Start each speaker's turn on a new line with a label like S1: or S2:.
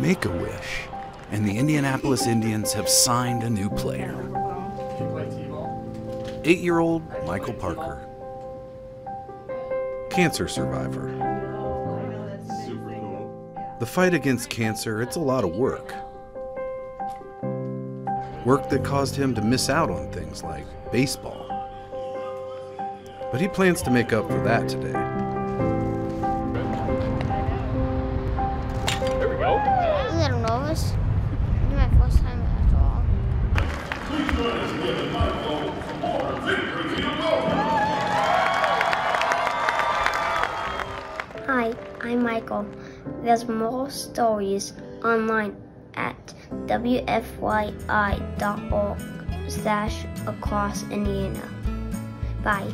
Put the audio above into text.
S1: Make a wish, and the Indianapolis Indians have signed a new player. Eight year old Michael Parker. Cancer survivor. The fight against cancer, it's a lot of work. Work that caused him to miss out on things like baseball. But he plans to make up for that today.
S2: My first time after all.
S3: Hi, I'm Michael. There's more stories online at wfyi.org slash across Indiana. Bye.